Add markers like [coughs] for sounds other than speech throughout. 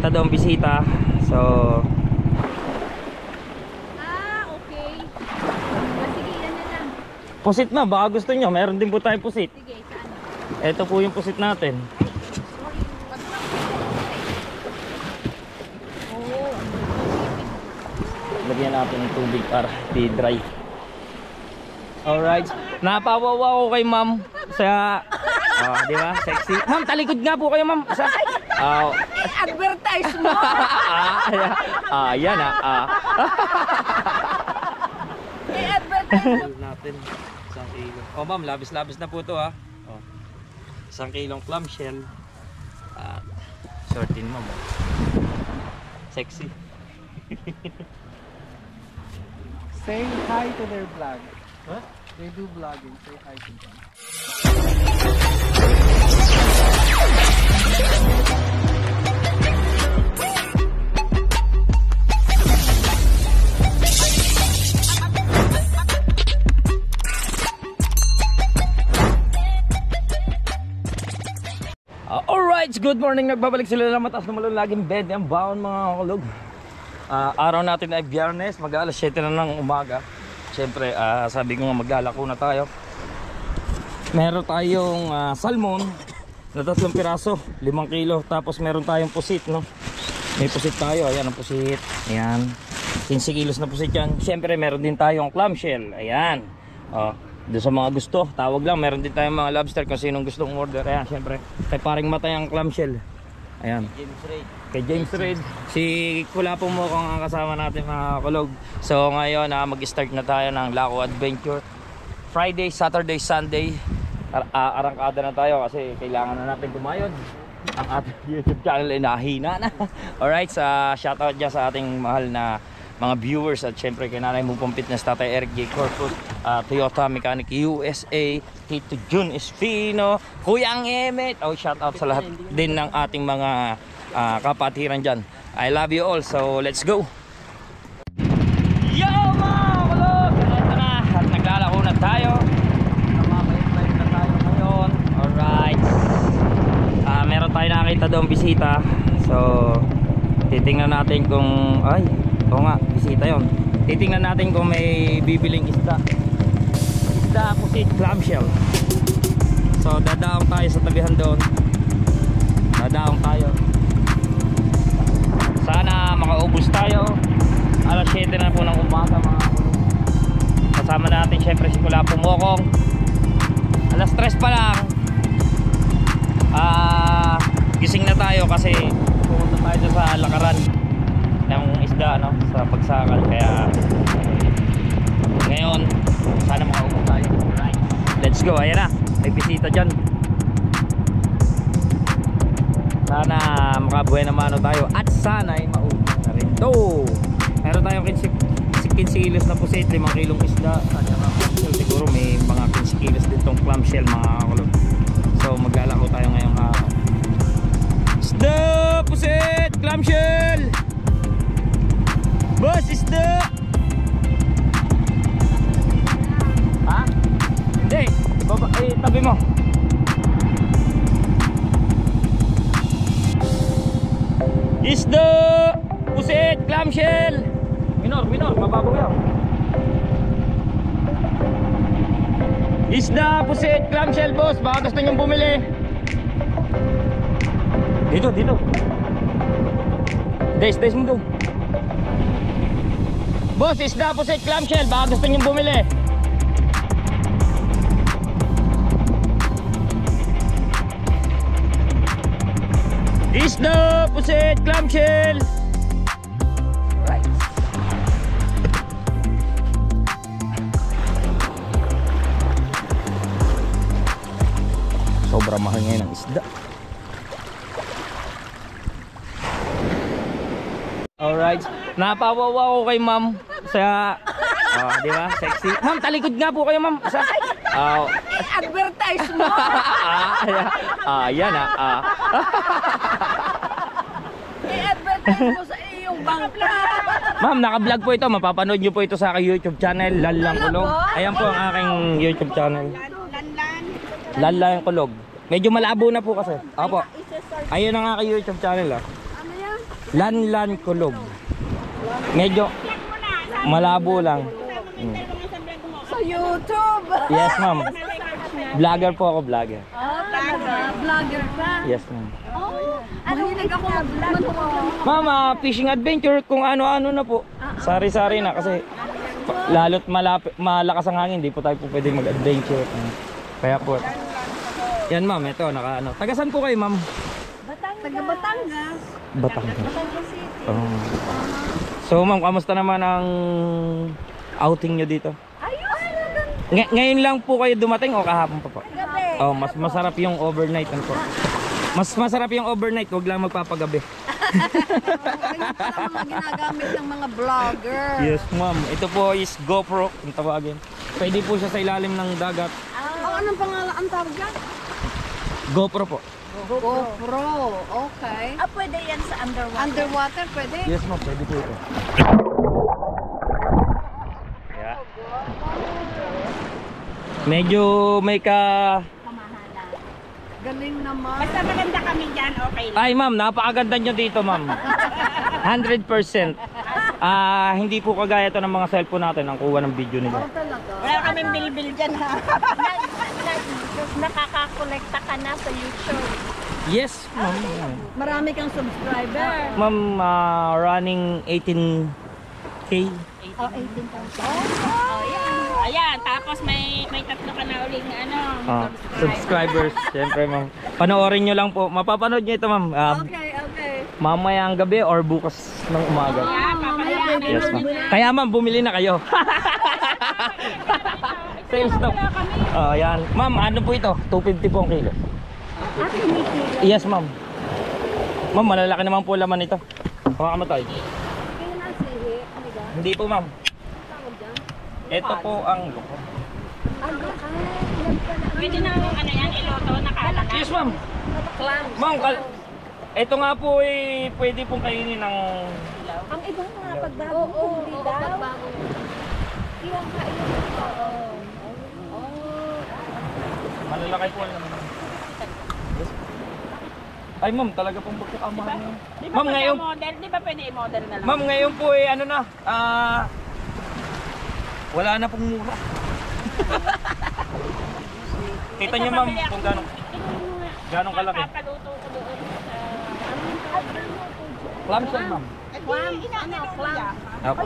nakita daw ang bisita. So, Ah, okay. Ah, sige, yan na lang. pusit na. Baka gusto nyo. Meron din po tayong pusit. Sige, saan? Ito po yung pusit natin. Lagyan natin ng tubig para di dry. Alright. Napawawa ko kay ma'am sa... Oh, di ba? Sexy. Ma'am, talikod nga po kayo, ma'am. Sa... Oh, Advertise mo! ah, [laughs] ayan. Ah, yan ah. ah. [laughs] I-advertise natin isang kilo. Oh, ma'am, labis-labis na po to ha. Oh. Isang kilong clamshell. At shortin mo. ma'am. Sexy. [laughs] Say hi to their vlog. Huh? They do vlogging. Say hi to them. Uh, alright, good morning. Nagbabalik sila ng mataas na malulaging bed. Ang baon mga kulog. Ah, araw natin ay biyernes, mag alas 7 na ng umaga. Siyempre, ah, sabi ko nga maglalako na tayo. Meron tayong ah, salmon na tatlong piraso, 5 kilo. Tapos meron tayong pusit, no? May pusit tayo, ayan ang pusit. Ayan. 15 kilos na pusit yan. Siyempre, meron din tayong clamshell. Ayan. Oh, doon sa mga gusto, tawag lang. Meron din tayong mga lobster kung sinong gustong order. Ayan, siyempre. Kay paring matay ang clamshell. Ayan. Kay James Reid. Si Kulapo mo kung ang kasama natin mga kulog. So ngayon na mag-start na tayo ng Laco Adventure. Friday, Saturday, Sunday. Ar ah, arangkada na tayo kasi kailangan na natin kumayod. Ang ating [laughs] YouTube channel ay nahina na. [laughs] Alright, sa shoutout dyan sa ating mahal na mga viewers at syempre kay Nanay Mupong Fitness Tatay Eric J. Corpus, ah, Toyota Mechanic USA, Tito Jun Espino, Kuyang Emet, oh shoutout sa lahat din ng ating mga ah, kapatiran dyan. I love you all, so let's go! Yo mga kulog! Ito na, at naglalako na tayo. Namamahit na tayo ngayon. Alright. Ah, meron tayo nakita doon bisita. So, titingnan natin kung ay, oo nga, bisita 'yon. Titingnan natin kung may bibiling isda. Isda pusit clamshell. So, dadaong tayo sa tabihan doon. Dadaong tayo. Sana makaubos tayo. Alas 7 na po ng umaga mga. Kasama natin syempre si Kulapo Mokong. Alas 3 pa lang. Ah, gising na tayo kasi pumunta tayo sa lakaran ng isda no sa pagsakal. Kaya ngayon sana makaupo tayo. Right. let's go. Ayan na. May bisita dyan. Sana makabuhay na mano tayo at sana ay maubos na rin. To! Meron tayong 15, 15 kilos na pusit 5 kilong isda. At siguro may mga 15 kilos din tong clamshell mga kakulog so maglalako tayo ngayong araw isda pusit clamshell boss isda ha? hindi baba, eh, tabi mo Isda! Pusit! Clamshell! Minor, minor, mababaw yan. Isda! Pusit! Clamshell, boss! Baka gusto niyong bumili. Dito, dito. Des, des mo doon. Boss, isda! Pusit! Clamshell! Baka gusto niyong bumili. Isda! Pusit! Clamshell! Right. Sobrang mahal ngayon ng isda. Alright. Napawawa ko kay ma'am sa... Oh, di ba? Sexy. Ma'am, talikod nga po kayo, ma'am. Sa... Oh, I-advertise mo! [laughs] ah, ayan. Ah, yan ah. ah. I-advertise mo sa iyong bangka! Ma'am, naka-vlog po ito. Mapapanood nyo po ito sa aking YouTube channel, Lalang Kulog. Ayan po ang aking YouTube channel. Lalang Kulog. Medyo malabo na po kasi. Opo. Ayun ang aking YouTube channel ah. Ano yan? Lanlan Kulog. Medyo malabo lang. Mm. Sa YouTube! Yes, ma'am. Vlogger po ako, vlogger. Oh, talaga? Vlogger ka? Yes, ma'am. Oh, mahilig ako mag-vlog po. Ma'am, ah, fishing adventure kung ano-ano na po. Sari-sari na kasi pa- lalo't malapit, malakas ang hangin, hindi po tayo po pwede mag-adventure. Kaya po. Yan ma'am, ito naka ano. Taga saan po kayo ma'am? Taga Batangas. Batangas. Batangas City. Oh. So ma'am, kamusta naman ang outing nyo dito? Ayos! Ngay- ngayon lang po kayo dumating o kahapon pa po? Gabi. Oh, mas masarap yung overnight ano po. Mas masarap yung overnight, wag lang magpapagabi. Ayun pala mga ginagamit ng mga vlogger. Yes, ma'am. Ito po is GoPro, kung tawagin. Pwede po siya sa ilalim ng dagat. Oh, anong pangalan ang tawag dyan? GoPro po. GoPro. Okay. Ah, pwede yan sa underwater? Underwater, pwede? Yes, ma'am. Pwede po ito. Yeah. Medyo may ka... Galing naman. Basta maganda kami dyan, okay lang. Ay, ma'am. Napakaganda nyo dito, ma'am. 100%. Ah, hindi po kagaya to ng mga cellphone natin ang kuha ng video nila. Oh, talaga? Wala kaming bilbil dyan ha. Nakakakolekta ka na sa YouTube. Yes, ma'am. Marami kang subscriber. Ma'am, ah, running 18K. Oh, 18,000. Oh, yan. Ayan, tapos may may tatlo ka na uling ano, Ah, subscribers, syempre ma'am. Panoorin nyo lang po. Mapapanood nyo ito ma'am. Ah, Okay, okay. Mamayang gabi or bukas ng umaga. Ayan, papayaan. Yes ma'am. Kaya ma'am, bumili na kayo. [laughs] Sales stop. Oh, yan. Ma'am, ano po ito? 250 po ang kilo. Yes ma'am. Ma'am, malalaki naman po laman ito. Hawakan mo tayo. Kaya na sihi. Ano ba? Hindi po ma'am. Ito po ang loko. Pwede na ano yan, iloto, nakaalala. Yes ma'am. Clams. Ma'am, kal- ito nga po eh, pwede pong kainin ng Ang ibang mga pagbagong oo, hindi daw. Pagbagong. Iwan ka, ka. Oo. Oh. malalaki po. Yes. Ay ma'am, talaga pong pagkakamahal niyo. Di ba Ma'am, pwede ngayon, model? Di ba pwede i-model na lang? ma'am, ngayon po eh, ano na, ah, wala na pong mura. [laughs] Kita niyo ma'am kung gano'ng, gano'ng kalaki. Papaluto ko doon sa... Clam shell ma'am. Clam? Ano, clam? Apo.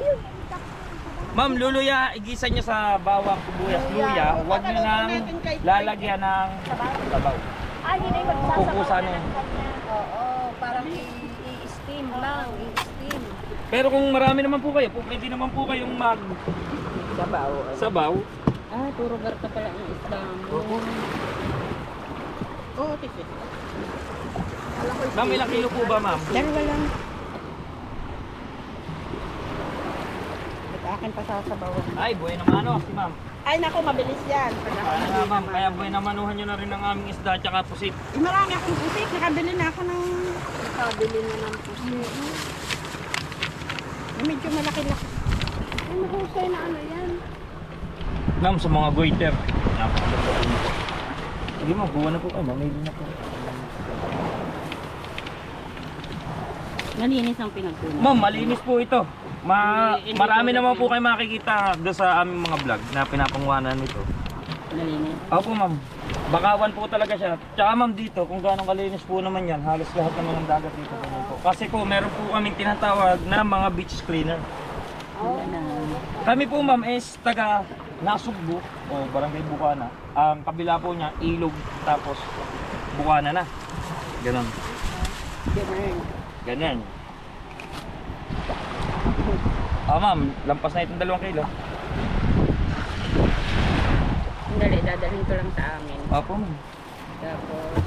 Ma'am, luluya, igisa niyo sa bawang sibuyas luya, huwag niyo nang lalagyan ng sabaw. Ah, hindi na Kukusa na yun. Oo, parang i-steam lang, i-steam. Pero kung marami naman po kayo, po, pwede naman po kayong mag Sabaw. sabaw. Ah, puro garta pala ang isda mo. Oo, tisi. Ma'am, ilang kilo po ba ma'am? Dalawa lang. At akin pa sasabawan. Ay, buhay naman ano, si ma'am. Ay, naku, mabilis yan. Kaya nga ma'am, kaya buhay namanuhan nyo na rin ang aming isda at saka pusit. Eh, marami akong putik. Nakabili na ako ng Kabili na ng pusi. na medyo malaki-laki. Ay, mahusay na ano yan. Ma'am, sa mga goiter. Napakaganda po. Sige ma'am, buwan na po kayo, mamili na po. Nalinis ang pinagpunan. Ma'am, malinis po ito. Ma marami naman po kayo makikita doon sa aming mga vlog na pinapanguhanan nito. Nalinis. Opo ma'am, bakawan po talaga siya. Tsaka ma'am dito, kung gaano kalinis po naman yan, halos lahat naman ng dagat dito po. po. Kasi po, meron po kaming tinatawag na mga beach cleaner. Na. Kami po ma'am is taga Nasugbu o Barangay Bukana. Ang kabila po niya, Ilog, tapos Bukana na. Ganon. Ganun. Ganyan. Ah ma'am, lampas na itong dalawang kilo. Dali, dadalhin ko lang sa amin. Opo ma'am. Tapos,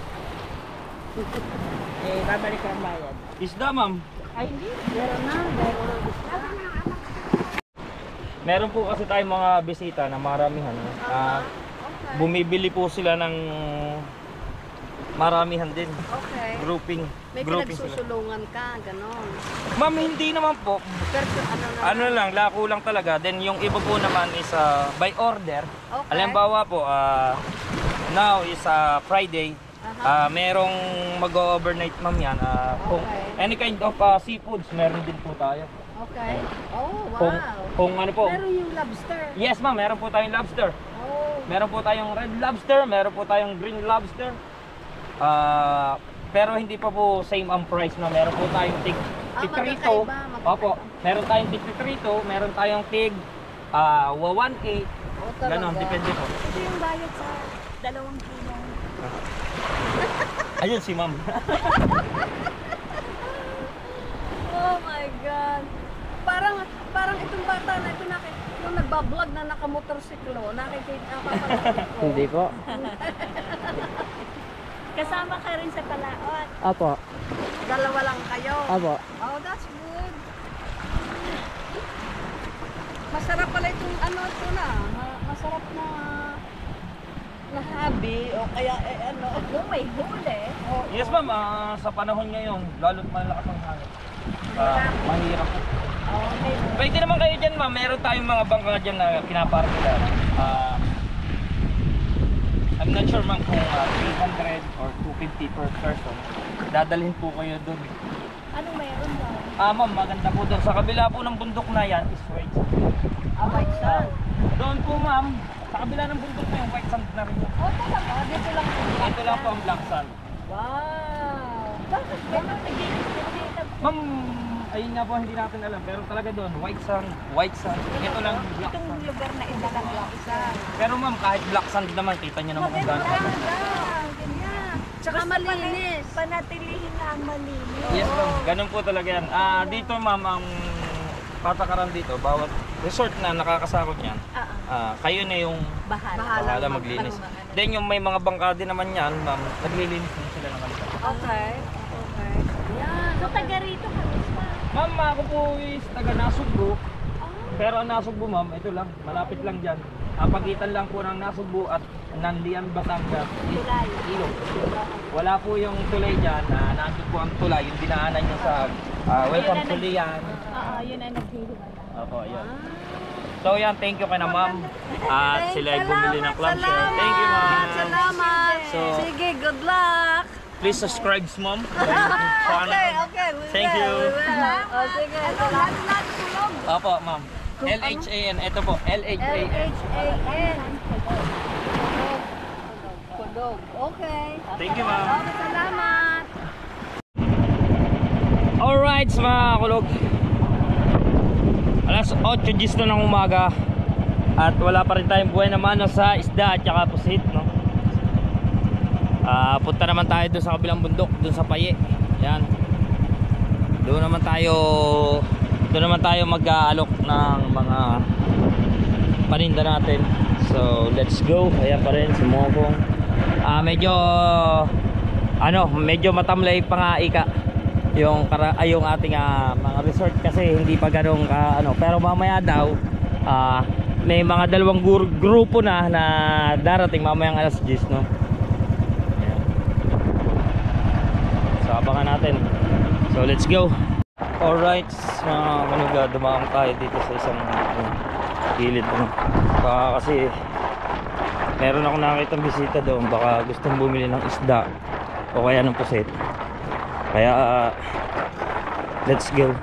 [laughs] eh, babalik ang bayad. Isda ma'am. Ay, hindi. Meron na, meron na. Meron po kasi tayong mga bisita na maramihan. Ah, bumibili po sila ng maramihan din. Okay. Grouping. May grouping sila. pinagsusulungan ka, ganon. Ma'am, hindi naman po. Pero ano na Ano lang, lako lang talaga. Then yung iba po naman is ah, by order. Okay. Halimbawa po, ah, now is ah, Friday. Ah, merong mag-overnight ma'am yan. Kung Okay. any kind of ah, seafoods, meron din po tayo. Okay. Oh, wow. Kung, kung ano po. Meron yung lobster. Yes ma'am, meron po tayong lobster. Oh. Meron po tayong red lobster, meron po tayong green lobster. Ah, pero hindi pa po same ang price na meron po tayong tig Ah, titrito. Opo, meron tayong tig titrito, meron tayong tig ah 1.8. Oh. Ganon, depende po. Ito yung bayad sa dalawang kilo. [laughs] Ayun si ma'am. [laughs] Oh my God. Parang, parang itong bata na ito, nakik yung nagbablog na nakamotorsiklo, nakikita [laughs] pa ko. Hindi po. Kasama ka rin sa palaot. Apo. Dalawa lang kayo. Apo. Oh, that's good. Masarap pala itong ano ito na. ma- Masarap na na hobby o kaya eh, ano. Kung may huli. Oh, Yes ma'am, ah, sa panahon ngayon, lalo't malakas ang hangin. Ah, mahirap po. Okay. Pwede naman kayo dyan ma'am, meron tayong mga bangka dyan na pinapark nila. Ah, I'm not sure ma'am kung ah, 300 or 250 per person. Dadalhin po kayo doon. Ano meron daw? Ah ma'am, maganda po doon. Sa kabila po ng bundok na yan is white sand. Ah, white sand. Doon po ma'am, sa kabila ng bundok na yung white sand na rin po. Oh, talaga. Dito lang po. Ito lang po ang black sand. Wow. Bakit ganun? Ma'am, ayun nga po hindi natin alam. Pero talaga doon, white sand, white sand. Ito lang black Itong sand. lugar na ito lang lang isa. Pero ma'am, kahit black sand naman, kita nyo naman kung gaano. Maganda. Ganyan. Tsaka malinis. Panatilihin na ang malinis. Yes ma'am, ganun po talaga yan. Ah, dito ma'am, ang patakaran dito, bawat resort na nakakasakot yan, ah, kayo na yung Bahala. Bahala. bahala maglinis. Then yung may mga bangka din naman yan, ma'am, naglilinis din sila ng kanila. Okay. Okay. Yan. So taga rito ka pa. Ma'am, ako po is taga Nasugbu. Pero ang Nasugbu ma'am, ito lang, malapit lang dyan. Ang pagitan lang po ng Nasugbu at Nanlian, Batangas is ilog. Wala po yung tulay dyan, na nandun po ang tulay, yung dinaanan nyo sa ah, Welcome to Lian. Oo, yun ang naghihiwalay. Opo, yun. So yan, thank you kay na ma'am. [laughs] At sila ay bumili ng clam shell. Thank you ma'am. Salamat. So- Sige, good luck. Please subscribe [laughs] channel. Okay, okay. Thank you. Oh, sige. Salamat. Opo ma'am. L-H-A-N. Ito po, L-H-A-N. L-H-A-N. Kudog. Okay. Thank you ma'am. Okay, salamat. Alright mga kulog Alas 8 gis na ng umaga At wala pa rin tayong buhay na mano sa isda at saka pusit no? Ah, Punta naman tayo doon sa kabilang bundok Doon sa Paye. Yan. Doon naman tayo Doon naman tayo mag-aalok ng mga Paninda natin. So let's go. Ayan pa rin si Ah, Medyo Ano, medyo matamlay pa nga ika yung ay yung ating ah, mga resort kasi hindi pa ganong ka ano. Pero mamaya daw ah, may mga dalawang grupo na na darating mamayang alas 10 no Ayan. so abangan natin so let's go alright mga kanuga dumaan tayo dito sa isang ano, gilid ano. baka kasi meron ako nakita bisita doon baka gustong bumili ng isda o kaya ng puset kaya ah, let's go.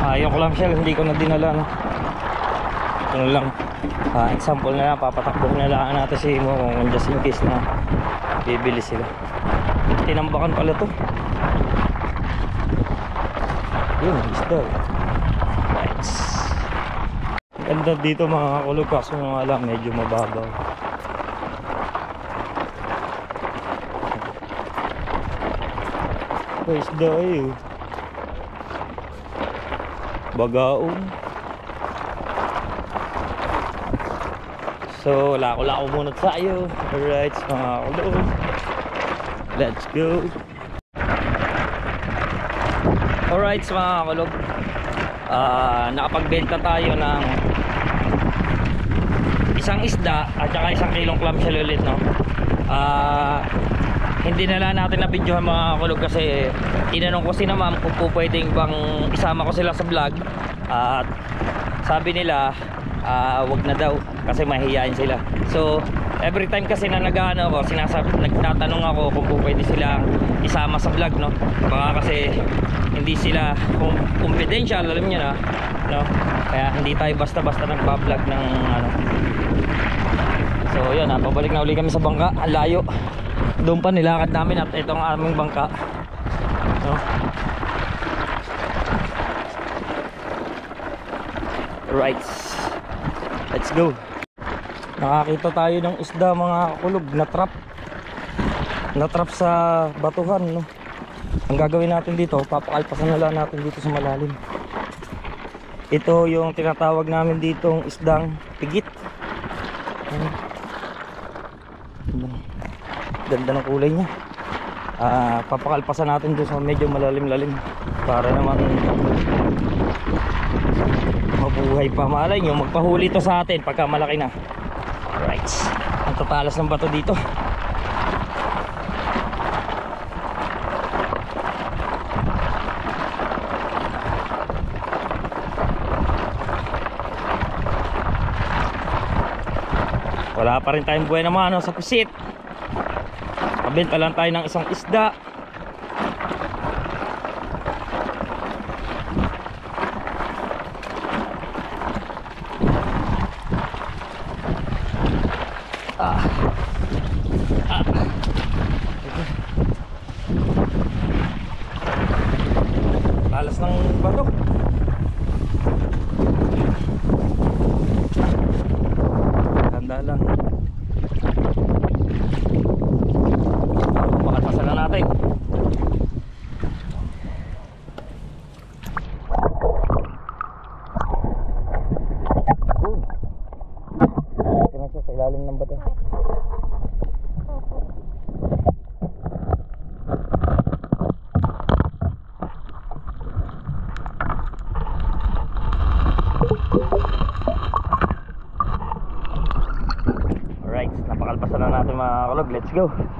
Ah, yung clamshell hindi ko na dinala no. Ano lang. Ah, example na lang papatakbo na lang natin si Imo kung just in case na bibili sila. Tinambakan pala to. Yun, isda. Nice. Ganda dito mga kakulog kaso nga lang medyo mababaw. May isda oh. Bagaong. So, lako-lako muna tayo. Alright, mga kulog. Let's go. Alright, mga kulog. Ah, nakapagbenta tayo ng isang isda at saka isang kilong clamshell ulit, no? Ah, hindi na lang natin na videohan mga kulog kasi tinanong ko si na ma'am kung po pwedeng bang isama ko sila sa vlog at sabi nila ah, wag na daw kasi mahihiyain sila. So, every time kasi na nag-ano ako, sinasabi, nagtatanong ako kung pwede silang isama sa vlog, no? Baka kasi hindi sila confidential, alam niyo na, no? Kaya hindi tayo basta-basta nagpa-vlog ng ano. So, yun, ah, pabalik na uli kami sa bangka. Ang layo. Doon pa nilakad namin at ito ang aming bangka. No? Right. Let's go. Nakakita tayo ng isda mga kulog na trap. Na trap sa batuhan, no. Ang gagawin natin dito, papakalpasan na lang natin dito sa malalim. Ito yung tinatawag namin ditong isdang pigit. Ganda- ng kulay niya. Ah, papakalpasan natin doon sa medyo malalim-lalim para naman mabuhay pa malay nyo magpahuli to sa atin pagka malaki na alright ang tatalas ng bato dito. Wala pa rin tayong buhay na mano sa pusit. Kabenta lang tayo ng isang isda go.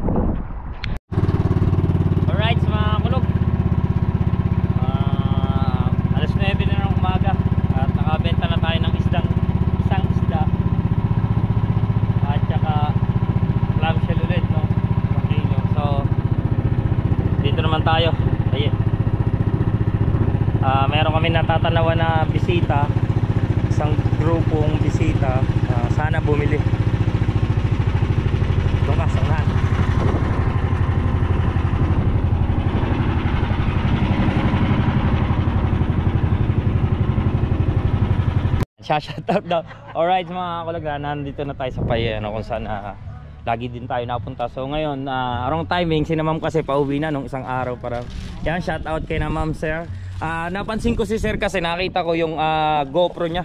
Shoutout daw. Alright mga kalaga, nandito na tayo sa Paye, ano, kung saan ah, lagi din tayo napunta. So ngayon, uh, wrong timing, si ma'am kasi pauwi na nung isang araw para. Yan, shoutout kay na ma'am sir. Ah, napansin ko si sir kasi nakita ko yung ah, GoPro niya.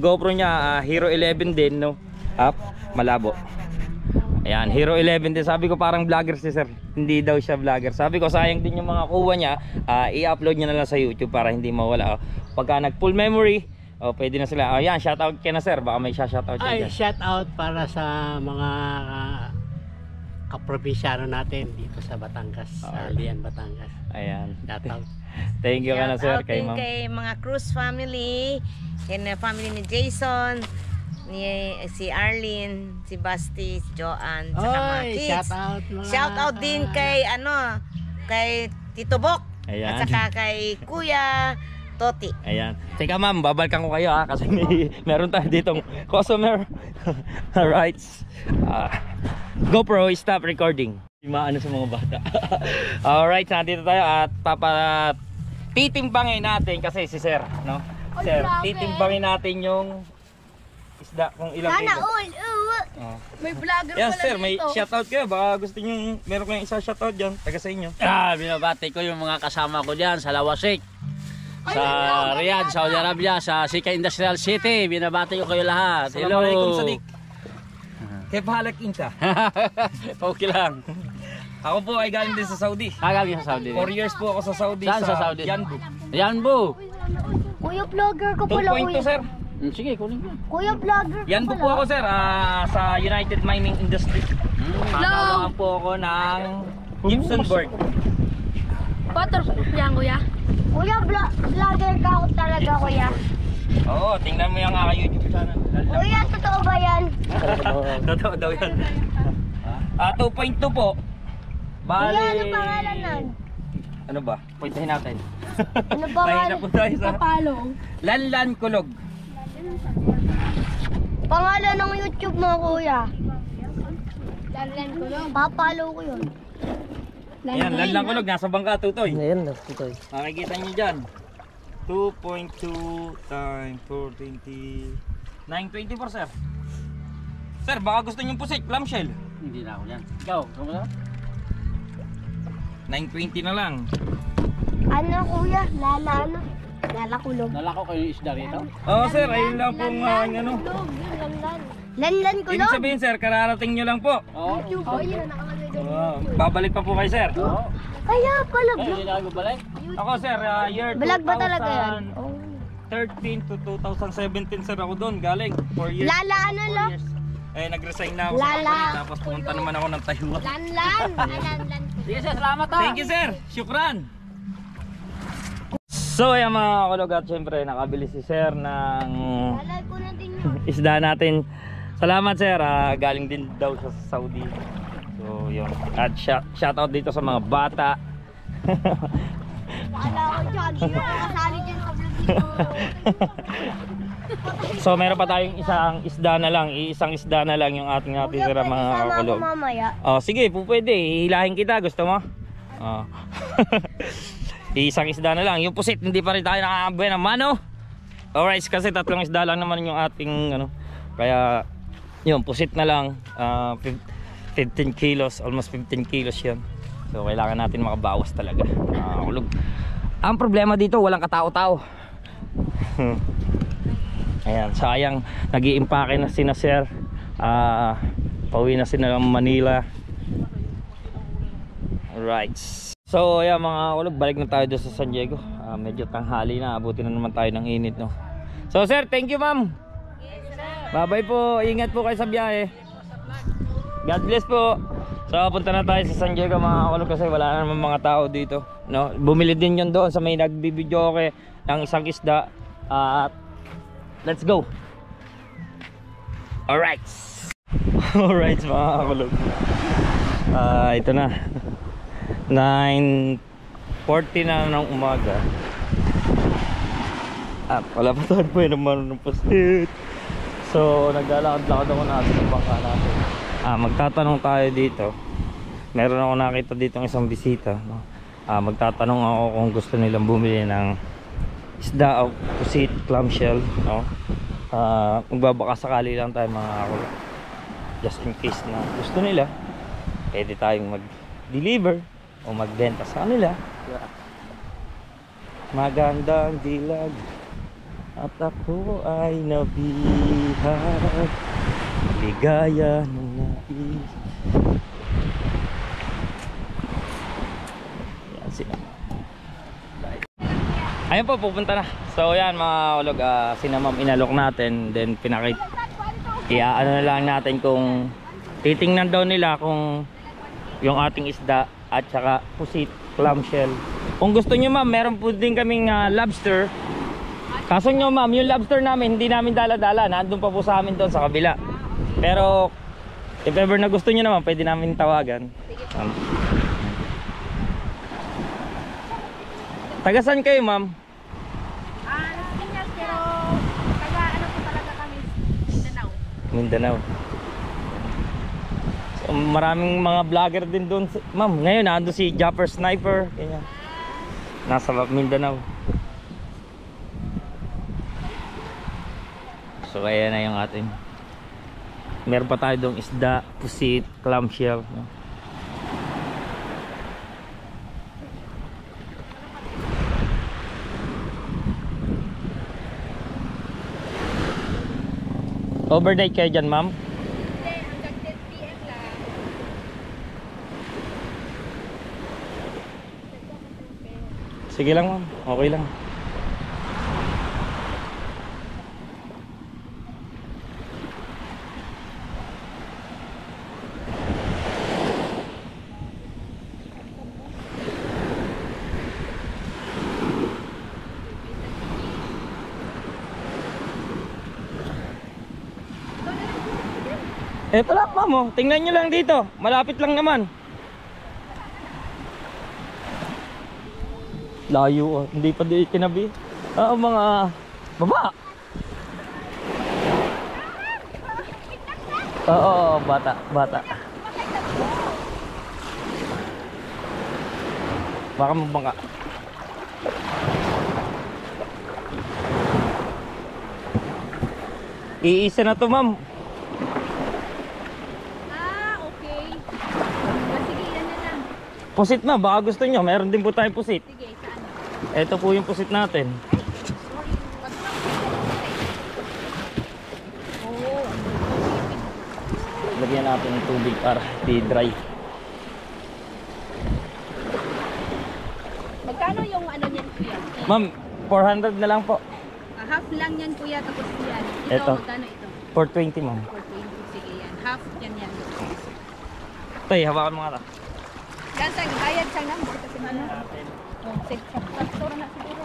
GoPro niya, ah, Hero 11 din, no? Up, malabo. Ayan, Hero 11 din. Sabi ko parang vlogger si sir. Hindi daw siya vlogger. Sabi ko sayang din yung mga kuha niya. ah, i-upload niya na lang sa YouTube para hindi mawala. Oh, Pagka nag full memory, oh, pwede na sila. Ayan, shoutout kay na sir. Baka may shoutout siya Ay, dyan. shout out para sa mga uh, kaprobinsyano natin dito sa Batangas, sa Alright. Lian, Batangas. Ayan. Shout out. [laughs] Thank you ka na sir Shout out kay din ma'am. kay mga Cruz family, kay na family ni Jason, ni si Arlene, si Basti, si Joanne, saka mga Oy, kids. shout out mga Shout out din kay ano, kay Tito Bok, Ayan. at saka kay Kuya Toti. Ayan. Teka ma'am, babalikan ko kayo ha kasi may [laughs] meron tayo ditong customer. [laughs] Alright. Ah, GoPro, stop recording. Maano sa mga bata. [laughs] Alright, nandito tayo at papa titimbangin natin kasi si Sir, no? Ay, Sir, grabe. titimbangin natin yung isda kung ilang kilo. Oh. May vlogger Yes, pala sir, may dito. shoutout kayo. Baka gusto niyo, meron kayong isa shoutout dyan, taga sa inyo. Ah, binabati ko yung mga kasama ko diyan sa Lawasik. Sa Riyadh, Saudi Arabia, sa Sika Industrial City. Binabati ko kayo lahat. Hello. Assalamualaikum, Sadiq. Kaya pahalak inta. okay [laughs] lang. Ako po ay galing din sa Saudi. Hagali sa Saudi. 4 years po ako sa Saudi. Saan sa Saudi? Yanbu. Yan, bu. Kuya vlogger ko pala, 2.2 kuya. sir. Hmm, Sige, kunin ko. Kuya vlogger ko Yanbu po ako sir ah, sa United Mining Industry. Matawagan po ako ng Gibsonburg. Butterfly yan, kuya. Kuya, vlog- vlogger ka ako talaga, kuya. Oo, tingnan mo yung aking YouTube channel. Lalaki. Kuya, totoo ba yan? [laughs] Totoo daw yan. Ah, 2.2 po. Bali... Kuya, ano pangalan nun? Ano ba? Puntahin natin. Ano Mahina [laughs] pangalan? po tayo sa... Papalo. Lanlan Kulog. Pangalan ng YouTube mo, kuya. Lanlan ko yun. Papalo ko yun. Ayan, Lanlan Kulog. Nasa bangka, tutoy. Ayan, tutoy. Makikita nyo dyan. 2.2 times 420... 924 sir. Sir, baka gusto nyo pusik, clamshell. Hindi na ako yan. Ikaw, ano ka? 920 na lang. Ano, kuya? Lala, ano? Lala kulog. Nalako kayo yung isda rito? Oo sir, ayun lang pong uh, ano. Lanlan. Lanlan Ibig kulog? sabihin sir, kararating nyo lang po. Oo. Oh, yun. Oo, babalik pa po kayo sir. Oo. Kaya pala, Eh, hindi na kayo babalik? Ako sir, uh, year Vlog ba talaga yan? Oh. 2013 to 2017 sir ako doon, galing. 4 years. Lala, ano, lo? Four years. Eh, nag-resign na ako sa Lala. company, tapos pumunta naman ako ng Taiwan. Lanlan. [laughs] Lanlan. Sige sir, salamat ha! Thank you sir, syukran. So ayan mga kulog at syempre nakabili si sir ng Lalay ko na din yun. [laughs] isda natin. Salamat sir, ah, galing din daw sa Saudi. So yun, at shout, shout out dito sa mga bata. Wala ko dyan. Hindi ko kasali dyan sa vlog dito. [laughs] So meron pa tayong isang isda na lang, iisang isda na lang yung ating natitira mga Sama ako kulog. mamaya. Oh, sige, po pwede. Hihilahin kita, gusto mo? Oh. [laughs] Isang isda na lang. Yung pusit, hindi pa rin tayo nakakabuhay ng mano. Alright, kasi tatlong isda lang naman yung ating ano. Kaya, yun, pusit na lang. Ah, fif- 15 kilos, almost 15 kilos yan. So, kailangan natin makabawas talaga. Nakakulog. Ang problema dito, walang katao-tao. [laughs] Ayan, sayang. nag iimpake na sina sir. Ah, pauwi na sila ng Manila. Alright. So, ayan mga kulog, balik na tayo doon sa San Diego. Ah, medyo tanghali na, abutin na naman tayo ng init, no. So, sir, thank you, ma'am. Bye-bye po. Ingat po kayo sa biyahe. God bless po. So, punta na tayo sa San Diego mga kulog kasi wala na naman mga tao dito, no. Bumili din yun doon sa may nagbibideo okay ng isang isda. At let's go. Alright. [laughs] Alright mga kulog. Ah, ito na. 9.40 na ng umaga. At wala pa tayo pa naman ng pasit. So, naglalakad-lakad ako natin ng bangka natin. Ah, magtatanong tayo dito. Meron ako nakita dito ng isang bisita. No? Ah, magtatanong ako kung gusto nilang bumili ng isda o pusit, clamshell. No? Ah, magbabaka sakali lang tayo mga ako. Just in case na gusto nila, pwede tayong mag-deliver o magbenta sa kanila. Magandang dilag at ako ay nabihag ligaya ng nais yan sila ayun po pupunta na so yan mga ulog uh, sinamam inalok natin then pinakit iaano na lang natin kung titingnan daw nila kung yung ating isda at saka pusit, clamshell. Kung gusto nyo ma'am, meron po din kaming ah, lobster. Kaso nyo ma'am, yung lobster namin, hindi namin dala-dala. Nandun pa po sa amin doon sa kabila. Pero, if ever na gusto nyo naman, pwede namin tawagan. Um, Tagasan kayo ma'am? Ah, Pinas, pero taga ano po talaga kami, Mindanao. Mindanao. So, maraming mga vlogger din doon. Ma'am, ngayon nandun si Japper Sniper. Ganyan. Nasa Mindanao. So, ayan na yung atin. Meron pa tayo doong isda, pusit, clamshell. Overnight kayo dyan, ma'am? Sige lang, ma'am. Okay lang. Lang ma'am oh. Tingnan nyo lang dito. Malapit lang naman. Layo oh. Hindi pa di tinabi. Ah, mga baba. Oo, oo, bata, bata. Baka mabangka. Iisa na to, ma'am. Ah, okay. Ah, sige, yan na lang. Pusit na, baka gusto nyo. Meron din po tayong pusit. Sige, saan? Ito po yung pusit natin. Lagyan natin ng tubig para di dry. Magkano yung ano niyan, kuya? Ma'am, 400 na lang po. Ah, half lang yan, kuya, tapos yan. Ito, Ito. magkano ito? 420, ma'am. 420. Sige, yan. Half yan yan. Tay, hawakan mo nga ta. Yan, sang bayad sang lang. Kasi ano? Oh, na siguro.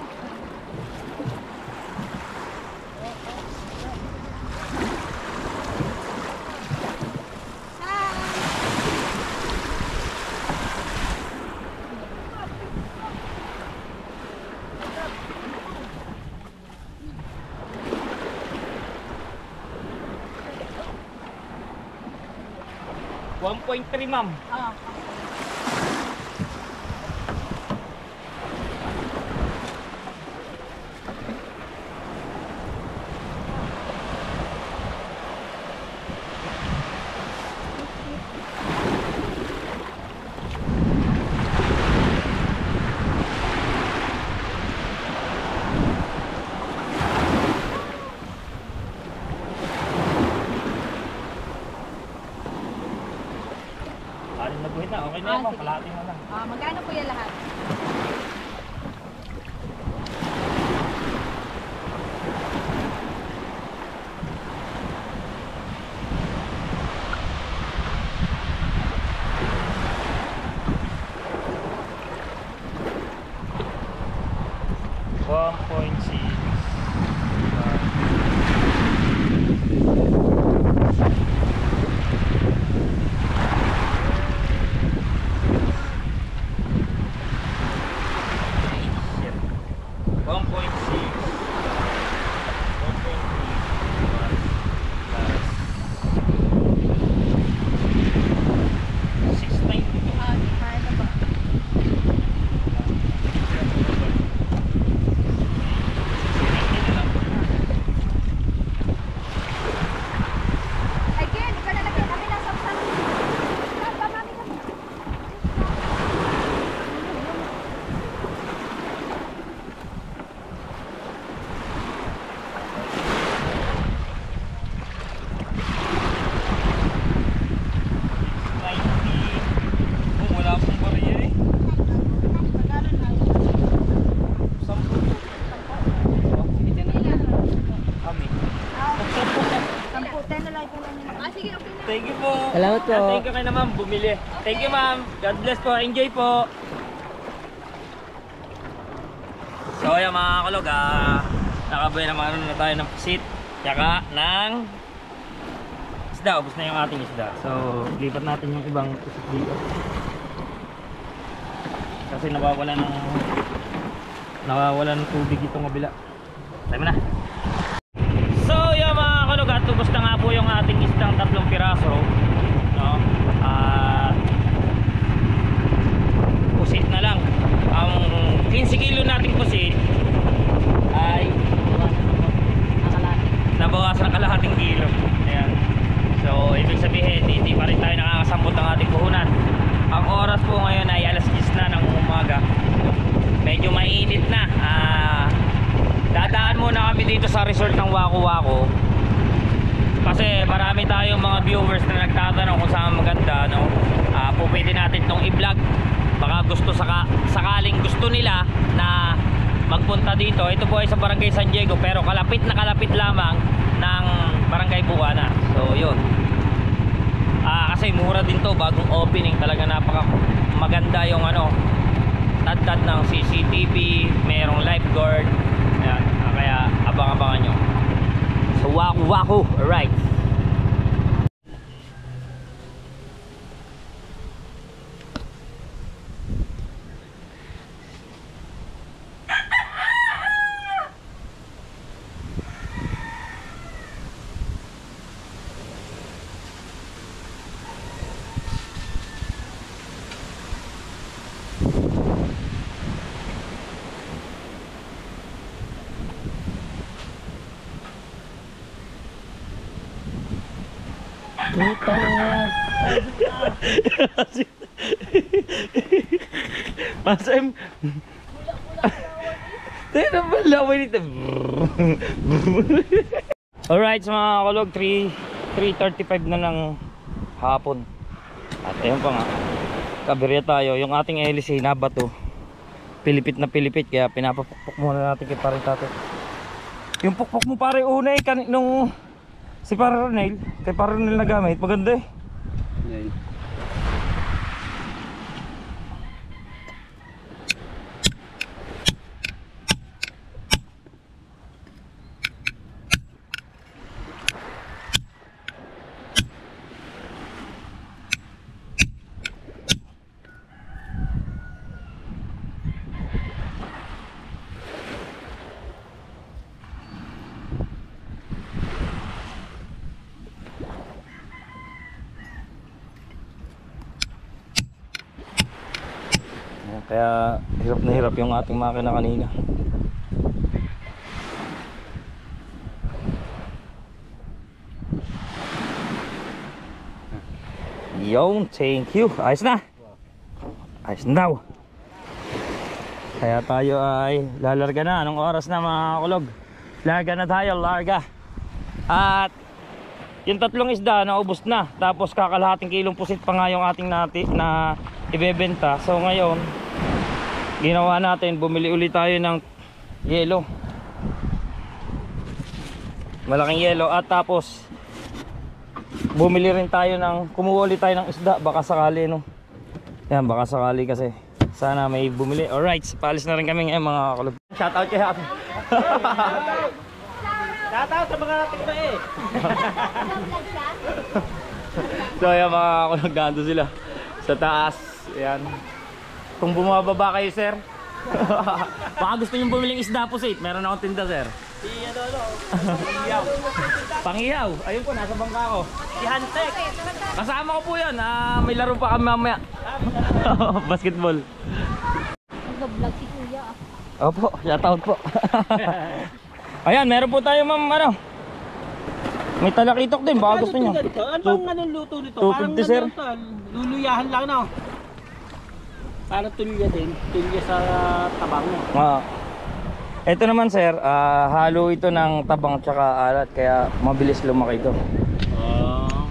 One point three, ma'am. Salamat po. Ah, Thank you kayo naman, bumili. Thank you ma'am. God bless po. Enjoy po. So ayan mga kalog, ah, nakabuhay naman na tayo ng pusit. Tsaka ng isda. Ubus na yung ating isda. So lipat natin yung ibang pusit dito. Kasi nawawala ng nawawala ng tubig itong kabila. Tayo na. Masem. Tira ba laway nito? Alright, so mga kulog, 3 3.35 na ng hapon. At ayun pa nga. Kabirya tayo. Yung ating LC na bato. Pilipit na pilipit. Kaya pinapapukpok muna natin kay pare tatay. Yung pukpok mo pare una eh. Nung si pare Ronel. Kay pare Ronel na gamit. Maganda eh. Ayan, Kaya hirap yung ating makina kanina. Yon, thank you. Ayos na. Ayos daw. Kaya tayo ay lalarga na. Anong oras na mga kulog? Larga na tayo, larga. At yung tatlong isda naubos na. Tapos kakalahating kilong pusit pa nga yung ating nati na ibebenta. So ngayon, ginawa natin, bumili ulit tayo ng yelo. Malaking yelo at tapos bumili rin tayo ng kumuha ulit tayo ng isda baka sakali no. Yan baka sakali kasi sana may bumili. Alright, paalis na rin kami ngayon mga kalab. Shoutout kay Happy. [laughs] Shoutout sa mga natin ba eh. [laughs] So yan mga kulagando sila sa taas. Yan. Kung bumababa kayo sir. [laughs] Baka gusto nyo bumiling isda po sir. Meron akong tinda sir. Si ano ano. Pangiyaw. [laughs] Ayun po, nasa bangka ko. Si Hantek. Kasama ko po yan. Ah, may laro pa kami mamaya. [laughs] Basketball. Nag-vlog si kuya. Opo, shoutout po. Ayan, meron po tayo ma'am ano. May talakitok din, baka gusto nyo. Ano bang anong luto nito? 250, Parang sir. ano to, luluyahan lang no. Parang tulya din. Tulya sa tabang mo. Ah. Ito naman sir, ah, halo ito ng tabang tsaka alat kaya mabilis lumaki ito. Oh.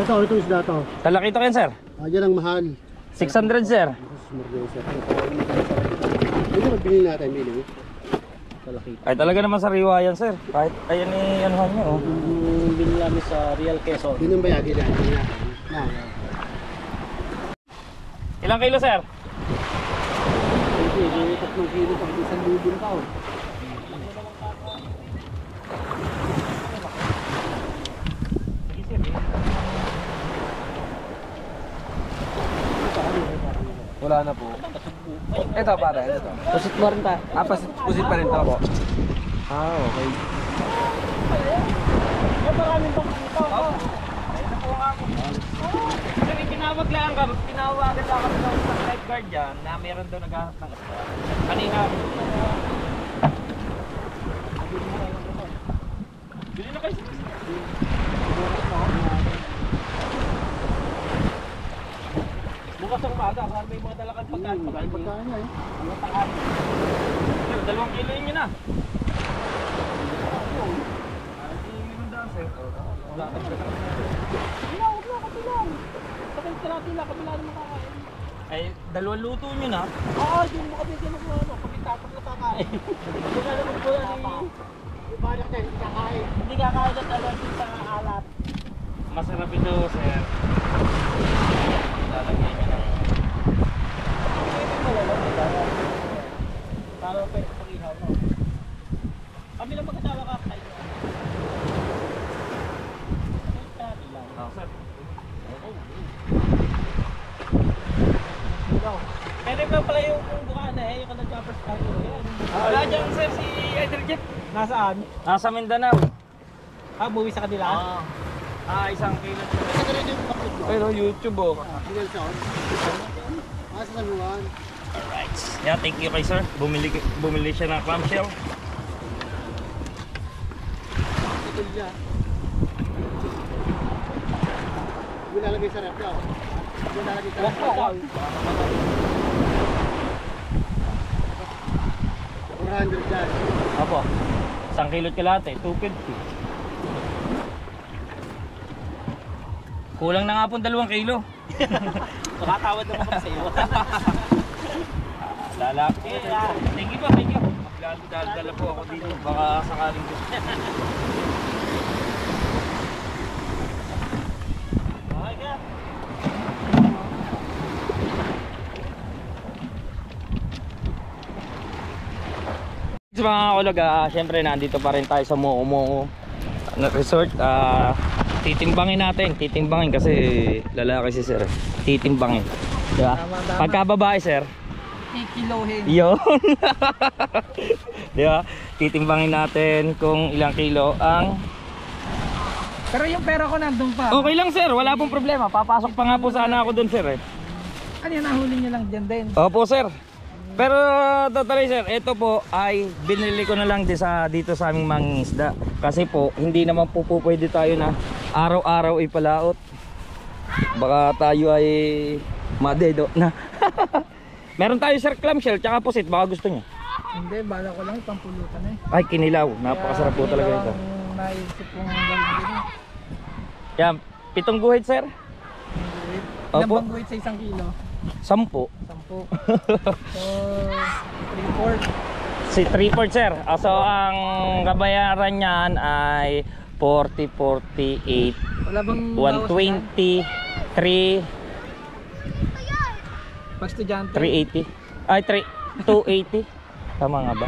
Ito, ito isda to. Talakitok yan sir. Ah, yan ang mahal. 600 sir. Smorgasor. Ito magbili natin, bili. Ay talaga naman sa riwa yan sir. Kahit ayan ni ano niya oh. Yung binili namin sa Real Quezon. Yun ang bayagi natin. Na, Ilang kilo sir? Hindi, hindi tatlong kilo pa isang libo na tao. Wala na po. Ito para, ito. Pusit mo rin ta. Ah, pasit, pusit pa rin to po. Ah, okay. Sir, tinawag lang ka, tinawagan kami ng isang lifeguard dyan na meron daw naghahanap ng isda. Kanina. Bili na kayo. Bukas ang umaga, kung may mga dalakan pagkain. Pagkain pagkain na eh. Sir, dalawang kilo yun yun ah. Kapag tila-tila, kabila naman kakain. Ay, dalawang luto nyo na. Oo, hindi mo kami din ako ano, kami tapos na kakain. Hindi ka naman po yan eh. Ibadak na, hindi kakain. Hindi kakain at allergic sa alat. Masarap ito, sir. Lalagyan nyo ng... Para pwede pag-ihaw mo. Kami lang mag-asawa kakain. lang. Oh, sir. Pero pa pala yung kung bukaan eh, yung kanang jumpers tayo. Yan. Wala dyan, sir, si Eder Jeff. Nasaan? Nasa Mindanao. Ah, buwi sa kanila? Ah. Ah, isang kilo. Mo. Pero YouTube oh. Ilan siya? Ah, sa San Alright. Yeah, thank you kay sir. Bumili, bumili siya ng clamshell. Ito siya. Ilalagay sa rep daw. Ilalagay sa rep daw. 400 dyan. Opo. Isang kilot kalate, 250. Kulang na nga po dalawang kilo. [laughs] Makatawad naman kami sa iyo. Lalaki. Thank you po, thank you. Magdadala po ako dito. Baka sakaling gusto. Sa mga kulog, ah, syempre nandito pa rin tayo sa Momo Resort. Ah, titimbangin natin, titimbangin kasi lalaki si sir. Titimbangin. Diba? Pagka babae sir, Kikilohin. yun. [laughs] Di ba? Titimbangin natin kung ilang kilo ang... Pero yung pera ko nandun pa. Okay lang sir, wala pong problema. Papasok pa nga po sana ako dun sir eh. Ano yan, nahuli nyo lang dyan din. Opo sir. Pero totally sir, ito po ay binili ko na lang din sa, dito sa aming mangingisda. Kasi po, hindi naman po, po pwede tayo na araw-araw ipalaot. Baka tayo ay madedo na. [laughs] Meron tayo sir clamshell tsaka pusit, baka gusto niyo. Hindi, bala ko lang pampulutan eh. Ay, kinilaw. Napakasarap po talaga ito. Naisip kong. Yan, pitong guhit sir. Ilang Opo. bang guhit sa isang kilo? Sampu. Sampu. [laughs] so, 3 Si 3 port sir. Ah, So ang kabayaran niyan ay 40, 48, Wala bang bawas 120, 3, yan? Pag estudyante. 380. Ay, 3, 280. [laughs] Tama nga ba?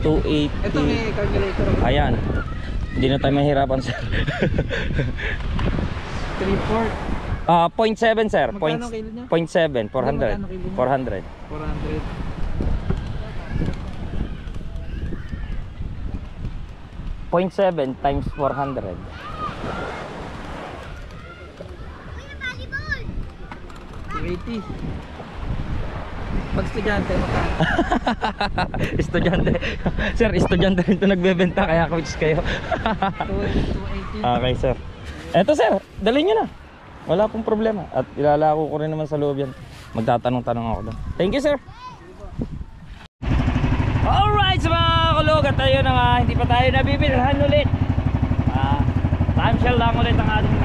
280. Ito may calculator. Ayan. Hindi na tayo mahirapan sir. [laughs] 3 port. Ah, 0.7 sir. Point, Magkano kilo niya? 0.7, 400. Magkano kilo niya? 400. 400. 0.7 times 400. 280. Pag estudyante, magkano? estudyante. sir, estudyante rin ito nagbebenta kaya coach kayo. 280. okay, sir. Eto, sir. Dalhin nyo na. Wala pong problema. At ilalako ko rin naman sa loob yan. Magtatanong-tanong ako doon. Thank you, sir. Alright, sa mga kulog. At tayo na nga, hindi pa tayo nabibilhan ulit. Ah, time shell lang ulit ang ating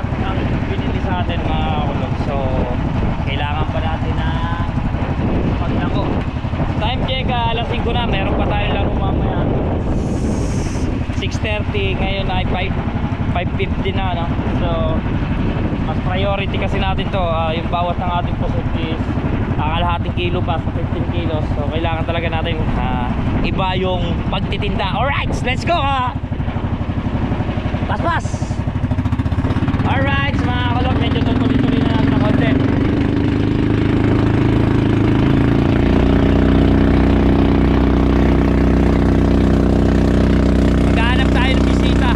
binili sa atin mga kulog. So, kailangan pa natin na maglako. Time check, ah, alas 5 na. Meron pa tayong laro mamaya. 6.30 ngayon ay 5 5.50 na no? so mas priority kasi natin to. Ah, yung bawat ng ating pusit is ah, kalahating kilo pa sa 15 kilos. So kailangan talaga natin ah, iba yung pagtitinda. Alright let's go ha pas pas alright mga kalog medyo tutuloy-tuloy na natin ng konti maghanap tayo ng bisita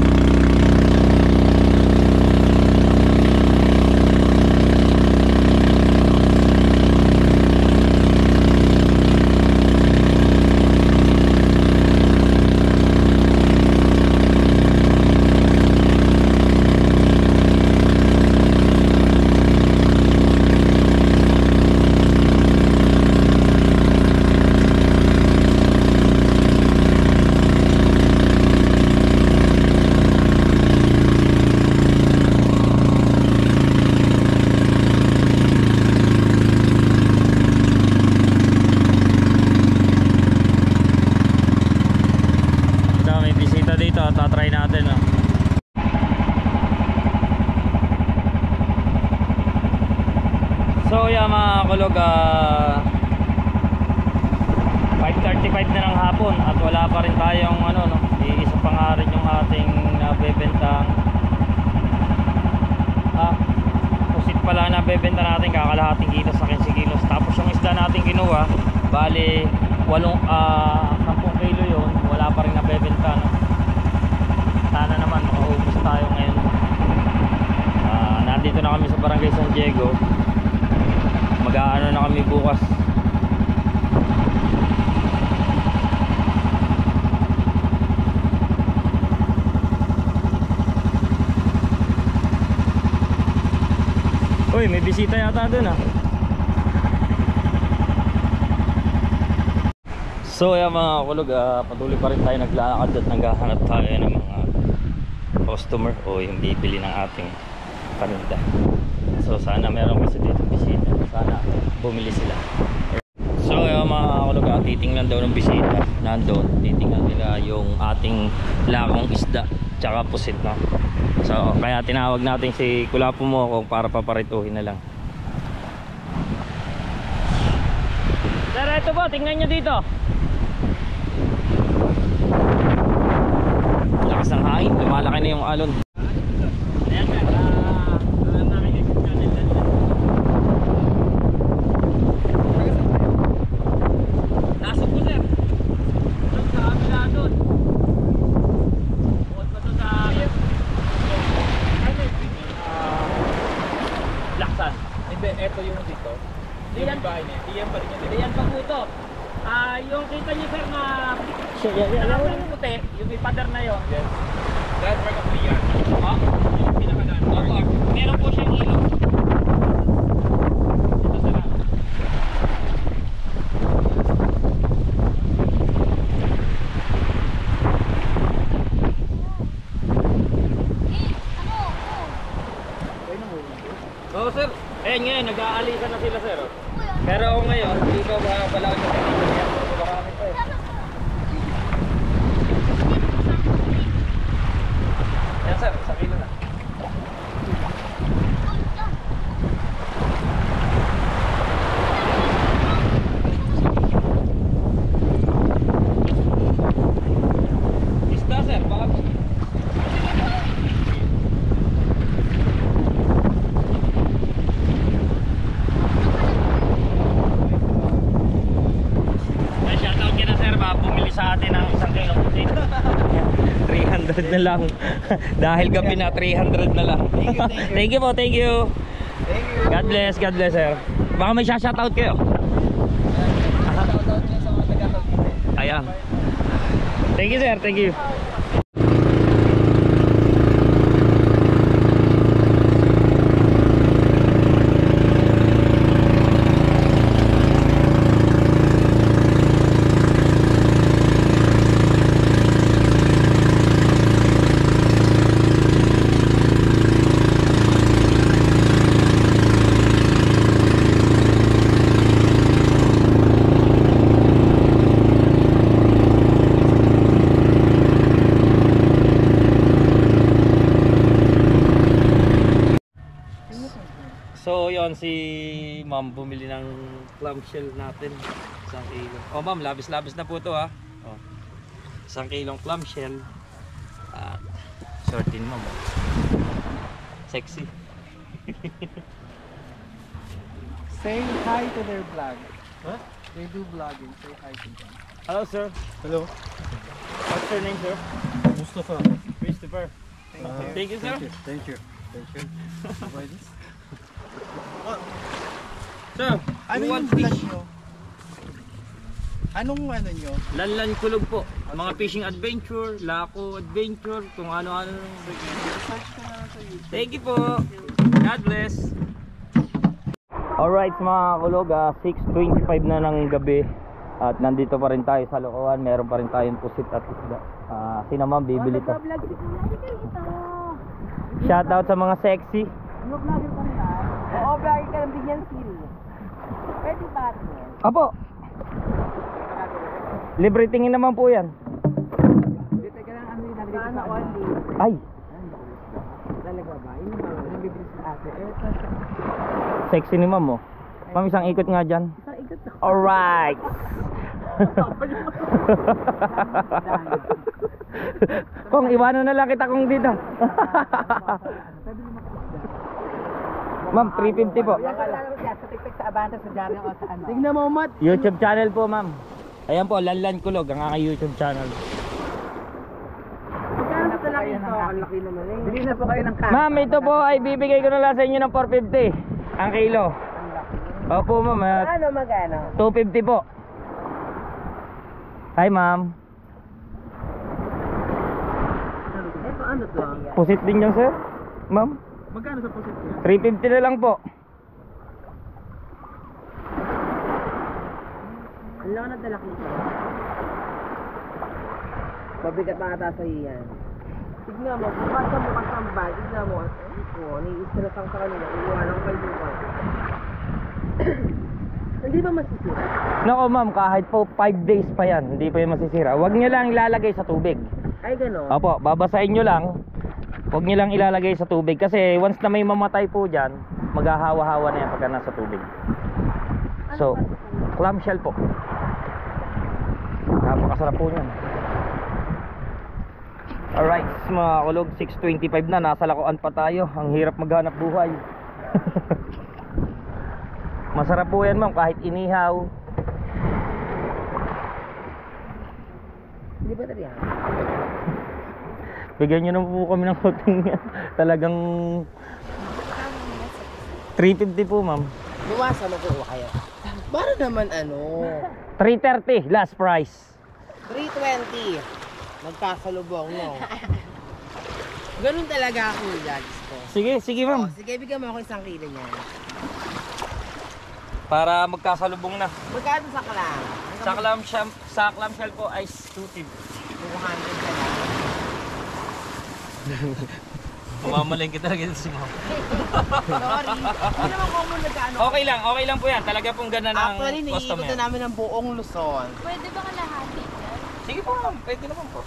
Ito, may bisita dito. Tatry natin. Oh. So, yan mga kulog. ah, 5.35 na ng hapon at wala pa rin tayong ano, no, iisa pa nga rin yung ating nabebentang ah, pusit pala na bebenta natin kakalahating kilos sa 15 kilos. Tapos yung isda natin kinuha bali 8 ah 10 kilo yun wala pa rin nabebenta no? sana naman makaubos tayo ngayon. Ah, nandito na kami sa barangay San Diego. Mag-aano na kami bukas Uy, may bisita yata dun ah. So ayan mga kulog, ah, patuloy pa rin tayo naglalakad at naghahanap tayo ng mga customer o yung bibili ng ating paninda. So sana meron kasi dito bisita. Sana bumili sila. So ayan mga kulog, ah, titingnan daw ng bisita. Nandun, titingnan nila yung ating lakong isda tsaka pusit no. So kaya tinawag natin si Kulapo mo kung para paparituhin na lang. Sir, ito po, tingnan nyo dito. Lakas ng hangin, lumalaki na yung alon. Ayan sir, ah, ano namin yung channel na nila. Nasok po sir. Doon sa kabila doon. Bukod pa doon sa... Ah, Laksan. Hindi, eto yung dito. Diyan bahay niya. Diyan pa rin yan. Diyan pa po ito. Ah, yung kita niyo sir na Alam mo yung puti, yung may pader na yon. Yes. Landmark of Lian. Oh, Yung pinaka-landmark. opo. Meron po siyang ilog. Ito sa lahat. Oo sir. Ayan ngayon, nag-aalisan na sila sir. Pero ngayon, hindi ko ba pala ako sa kanila. Marami pa eh. Yan sir, sa kilo na. Isda sir, baka Ay, shoutout kita sir, baka bumili sa atin ng isang kilo puti. 300 na lang. [laughs] Dahil gabi na 300 na lang. thank you po, thank you. God bless, God bless sir. Baka may shoutout kayo. Ayan. Thank you sir, thank you. So yon si ma'am bumili ng clamshell natin. Isang kilo. Oh ma'am, labis-labis na po to ha. Oh. Isang kilong clamshell. At sortin ma'am. oh. Sexy. [laughs] Say hi to their vlog. Huh? They do vlogging. Say hi to them. Hello sir. Hello. What's your name sir? Mustafa. Christopher. Thank you sir. Thank you. Thank you. Why this? [laughs] Sir, Ano yung fish? nyo? Anong ano nyo? Lanlan kulog po. Mga fishing adventure, lako adventure, kung ano-ano. Search ko na lang sa YouTube. Thank you po. God bless. Alright mga kulog, ah, 6.25 na ng gabi at nandito pa rin tayo sa Lokohan. Meron pa rin tayong pusit at isda. Ah, sino ma'am bibili to? Shoutout sa mga sexy. Oo, vlogger ka ng Bigyan City. Pwede ba yan? Apo. Libre tingin naman po yan. Sana only. Ay, Talaga ba? Yun ba? Yung bibili sa ate. Sexy ni ma'am oh. Ma'am, isang ikot nga dyan. Alright. kung iwanan na lang kita kung dito. ma'am, 350 po. Sa Abante, sa Jari, o sa ano. Tignan mo, Mat. YouTube channel po, ma'am. Ayan po, Lanlan Kulog, ang aking YouTube channel. Magkano eh. Bili na po kayo ng kaso. Ma'am, ito po ay bibigay ko na lang sa inyo ng 450 ang kilo. Opo, ma'am. ah, Ano, magkano? 250 po. Hi, ma'am. Ito, ano to? Pusit din yan, sir? Ma'am? Magkano sa posit nyo? 350 na lang po. Wala ka nadala kita. Mabigat na ata sa'yo yan. Tignan mo, bukasa mo kasi ang bag. Tignan mo. Ay ko, nai-stress ang sa kanila. Iiwanan ko kayo bukas. [coughs] Hindi ba masisira? Nako ma'am, kahit po 5 days pa yan, hindi pa yan masisira. Huwag nyo lang ilalagay sa tubig. Ay, gano'n. Opo, babasahin nyo lang. Huwag nyo lang ilalagay sa tubig kasi once na may mamatay po dyan, maghahawa-hawa na yan pagka nasa tubig. So, clamshell po. Napakasarap po niyan. Alright, mga kulog, 6.25 na, nasa lakuan pa tayo. Ang hirap maghanap buhay. [laughs] Masarap po yan ma'am, kahit inihaw. Hindi ba yan? Bigyan nyo na po kami ng hoting [laughs] talagang 350 po ma'am. Buwasan magkukuha kayo. Para naman ano, 330 last price. 320. Magkasalubong, no? [laughs] Ganun talaga ako, Jags ko. Sige, sige Oh, ma'am. sige, bigyan mo ako isang kilo niyan. Para magkasalubong na. Magkano sa kalam? Sa clam shell, sa clam shell po ay 250. 200 ka lang. [laughs] Mamamalengke talaga ito si ma'am. Sorry. Hindi naman ko mo. Okay lang, okay lang po yan. Talaga pong ganda ng Actually, customer. naiikot na namin ang buong Luzon. Pwede ba kalahati? Sige po ma'am, pwede naman po.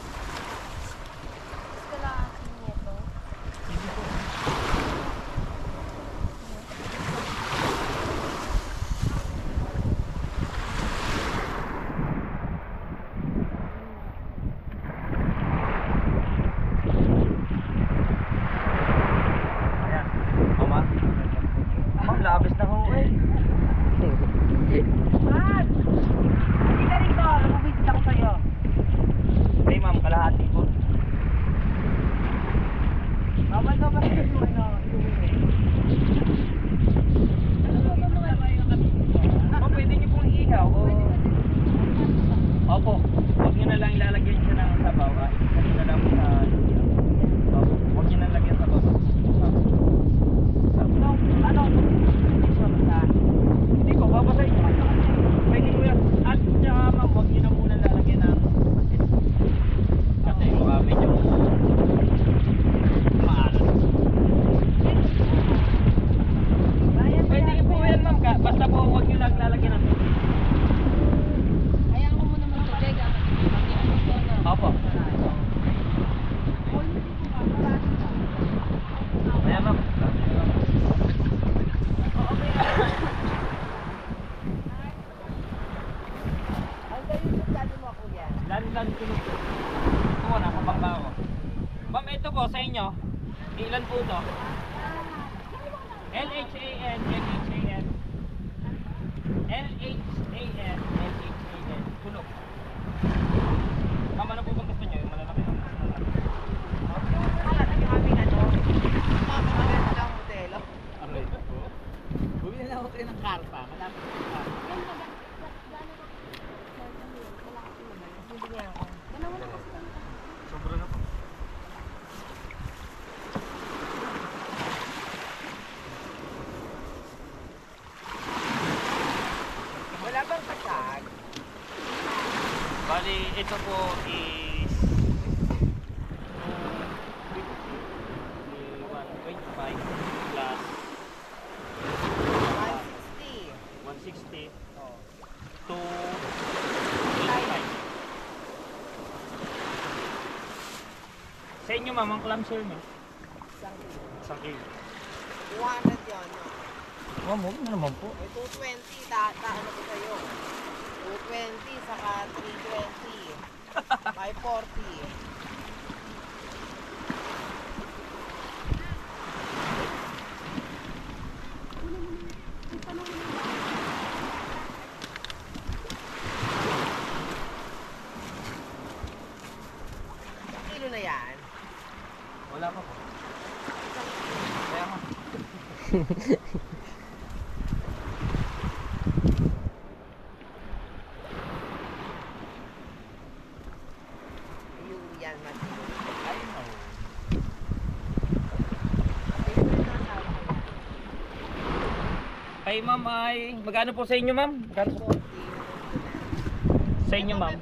Ito po is 125 plus 160. 160 to 85. Sa inyo ma'am, ang clamshell nyo? Isang kilo. Isang kilo. 200 yun. no? Ma'am, huwag na naman po. May 220. Ta, ta ano ko sa'yo? 220 saka 320 ay 40. Ma'am ay, magkano po sa inyo ma'am? Magkano po? Sa inyo, ma'am.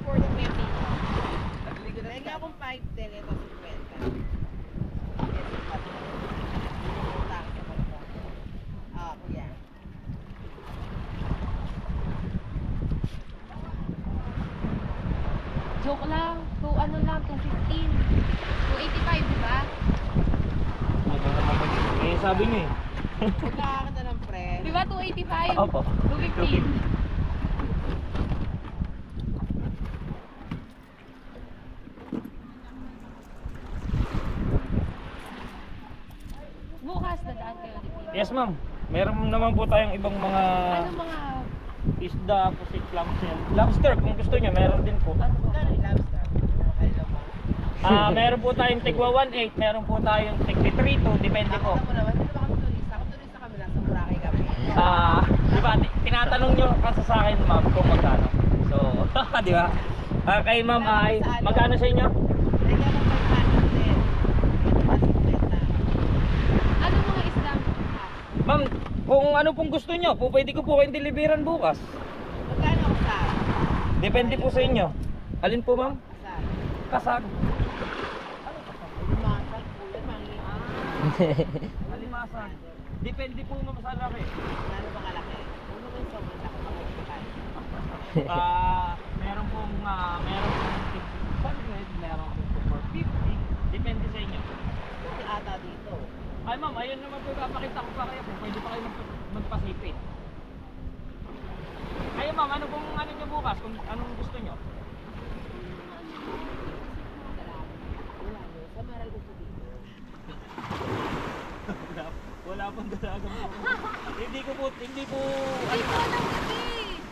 Kaya akong 510, ito 50. Ah, kuya. Joke lang. To ano lang, 215. 285, di ba? Eh, sabi niyo eh. Pre. Di ba 285? Opo. 215. Bukas dadaan kayo dito. Yes, ma'am. Meron naman po tayong ibang mga Ano mga isda po si clamshell. Lobster, kung gusto niyo, meron din po. ano ba? Lobster? Mo. Ah, meron po tayong tigwa 1.8, meron po tayong tigwa 3.2, depende po. Ako naman, hindi ba kami turista? Kung turista kami, nasa Boracay Ah, di ba, ti- tinatanong niyo kasi sa akin, ma'am, kung magkano. So, [laughs] di ba? Ah, kay ma'am ay, magkano sa inyo? Kaya mo 500 din. Basta Ano mga isda ang bukas? Ma'am, kung ano pong gusto niyo, po pwede ko po kayong deliveran bukas. Magkano sa? Depende po sa inyo. Alin po, ma'am? Sa? Kasag. Limasal po yan, mangi. Alimasan. [laughs] Depende po ma'am sa laki. Ano ba kalaki? Ano ba yung sobrang laki mga iskay? [laughs] Ah, meron pong ah, meron pong 600, meron pong 450. Depende sa inyo. Kasi ata dito. Ay ma'am, ayun naman po papakita ko pa kayo kung pwede pa kayo magpa- magpasipit. Kayo ma'am, ano pong ano niyo bukas? Kung anong gusto niyo? Wala nyo. Sa Maral Uso dito. wala, wala pong dalaga po. hindi ko po, hindi po, Ay, po ng gabi!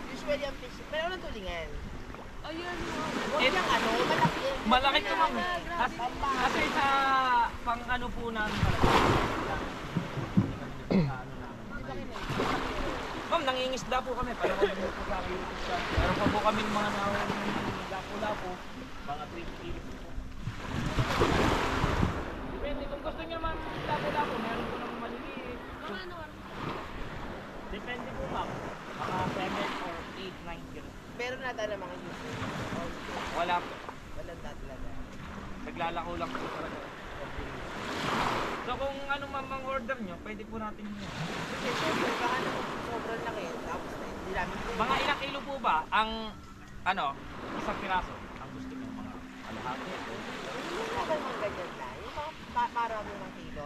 Usually ang fish. Pero anong tulingan? Ayun mo. Huwag yung ano, malaki yan. malaki ko ma'am. Kasi sa pang ano po namin Ma'am, nangingisda po kami. Palawan mo po sa. Meron pa po kami mga nahon lapo-lapo. Mga 3 kilos po. Depende kung gusto niyo ma'am lapo-lapo. Meron po ng maliliit. Mga ano, ano? Depende po ma'am. Mga 7 or 8, 9 kilos. Pero nata na mga usual. Wala po. Walang dati talaga. Naglalako lang po talaga. So kung ano ma'am ang order nyo, pwede po natin yun. Kasi syempre, baka naman sobrang laki. Tapos na hindi namin po. Mga ilang kilo po ba ang ano, isang piraso? Ang gusto niyo mga kalahati. Hindi naman mga ganyan na. Yung mga pa- marami ng kilo.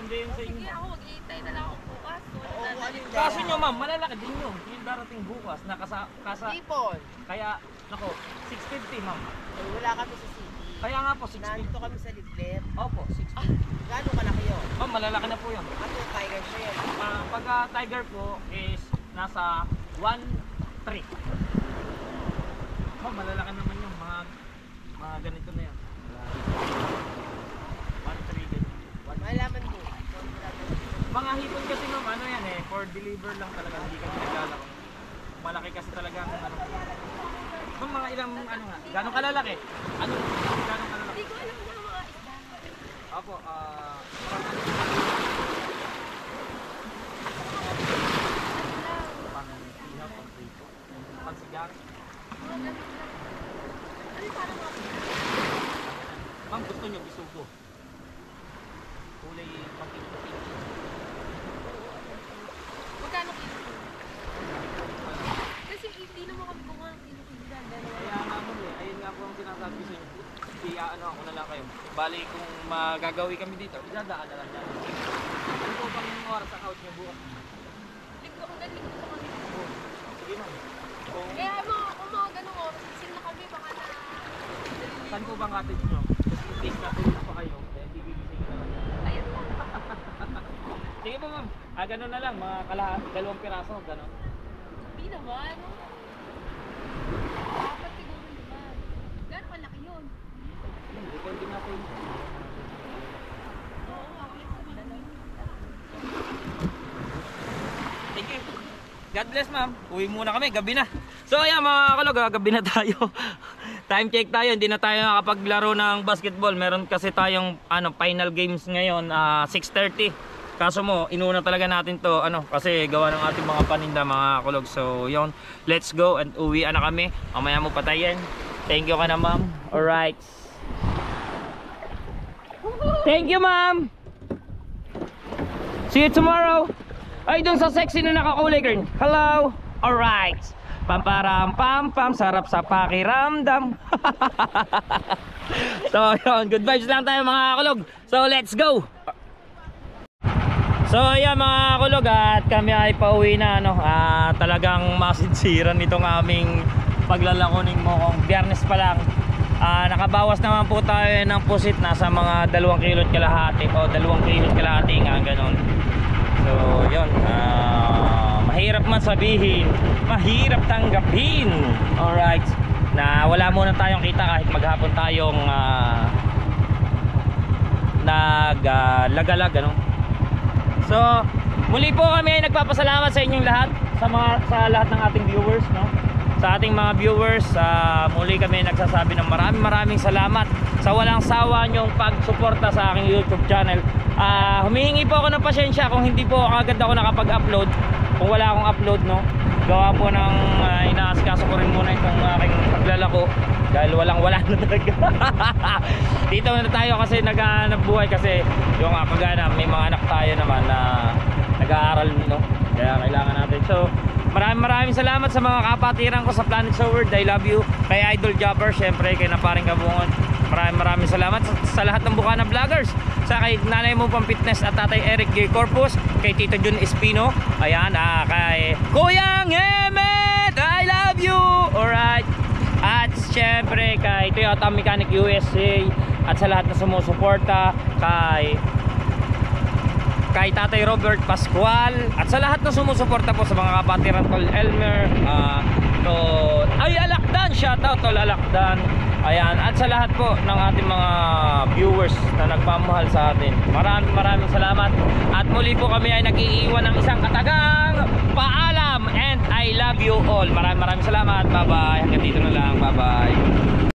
Depende yun sa inyo. Sige ako, mag-iintay na lang ako bukas. Oo, ano yung Kaso nyo ma'am, malalaki din yun. Yung darating bukas na kasa, kasa Tipon. kaya, nako, 650 ma'am. Eh, wala kami sa city. Kaya nga po, 650. Nandito kami sa Liglet. Opo, 650. Gano'ng kalaki yun? Ma'am, malalaki na po yun. Ano yung tiger shell? Ah, pagka tiger po is nasa 1.3. Ma'am, malalaki naman yung mga mga ganito na yan. 1.3 ganyan. Malaman. Mga hipon kasi ma'am, ano yan eh, for deliver lang talaga, hindi kami naglalako. Malaki kasi talaga ang ano. Ma'am, mga ilang ano nga, gano'ng kalalaki? Ano, gano'ng kalalaki? Hindi ko alam yung mga isda. Opo, ah, pang ihaw, pang prito, pang sigar. Ano yung parang mga Ma'am, gusto nyo bisugo? Kulay pang Magkano kilo? Kasi hindi naman kami kumuha ng kilo-kilo dyan. Dalawa. Kaya nga mo eh, ayun nga po ang sinasabi ko sa inyo. I-ano ako na lang kayo. Bali kung magagawi kami dito, idadaan na lang yan. Ano po bang oras sa couch niyo bukas? Linggo hanggang linggo pa kami. Sige ma'am. Kung Kaya mga, kung mga ganong oras, isin na kami baka na... saan po bang cottage nyo? Just in case natulog pa kayo, then gigising na lang. Ayun lang. [laughs] Sige po ma'am. Ah, ganun na lang. Mga kalahat, dalawang piraso, ganun. Hindi naman. Dapat siguro naman. Gano'n kalaki yun? Depende nga sa inyo. Oo, ako yung sabi Thank you. God bless ma'am. Uwi muna kami, gabi na. So ayan mga kalog, ah, gabi na tayo. [laughs] Time check tayo, hindi na tayo nakapaglaro ng basketball. Meron kasi tayong ano, final games ngayon, ah, 6.30. Kaso mo, inuna talaga natin to, ano, kasi gawa ng ating mga paninda, mga kulog. So, yon let's go and uwi na kami. Mamaya mo patayin. Thank you ka na, ma'am. Alright. Thank you, ma'am. See you tomorrow. Ay, dun sa sexy na nakakulay, girl. Hello. Alright. Pamparam pam pam, sarap sa pakiramdam. [laughs] so, yun. Good vibes lang tayo, mga kulog. So, let's go. So ayan mga kulog at kami ay pauwi na ano ah, talagang masinsiran nitong aming paglalako ng mokong biyernes pa lang ah, nakabawas naman po tayo ng pusit. Nasa mga dalawang kilot kalahati o dalawang kilot kalahati nga ganun so yun ah, mahirap man sabihin mahirap tanggapin. Alright. Na wala muna tayong kita kahit maghapon tayong ah, naglagalag ano? So, muli po kami ay nagpapasalamat sa inyong lahat sa mga sa lahat ng ating viewers, no? Sa ating mga viewers, ah, muli kami nagsasabi ng maraming maraming salamat sa walang sawa niyong pagsuporta sa aking YouTube channel. Ah, humihingi po ako ng pasensya kung hindi po agad ako nakapag-upload, kung wala akong upload, no? Gawa po ng uh, inaasikaso ko rin muna itong aking paglalako dahil walang wala na talaga. [laughs] Dito na tayo kasi naghahanap buhay kasi yung uh, kagana may mga anak tayo naman na nag-aaral no. Kaya kailangan natin. So, maraming maraming salamat sa mga kapatiran ko sa Planet Show World. I love you. Kay Idol Jobber, syempre kay Naparing Kabungon. Maraming maraming salamat sa, sa lahat ng Bukana Vloggers. Sa kay Nanay mo pang fitness at Tatay Eric J. Corpus, kay Tito Jun Espino, ayan, ah, kay Kuyang Hemet, I love you. Alright. At syempre kay Toyota Mechanic USA at sa lahat na sumusuporta kay kay Tatay Robert Pascual. At sa lahat na sumusuporta po sa mga kapatiran Tol Elmer uh, to ay Alakdan! Shout out Tol Alakdan. Ayan. At sa lahat po ng ating mga viewers na nagpamahal sa atin. Maraming maraming salamat. At muli po kami ay nag-iiwan ng isang katagang paalam. And I love you all. Maraming maraming salamat. Bye bye hanggang dito na lang. Bye bye